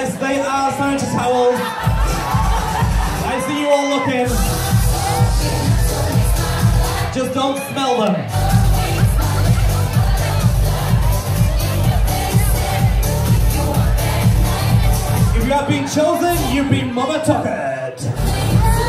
Yes, they are Santa towels. I see you all looking. Just don't smell them. If you have been chosen, you've been mama tuckered.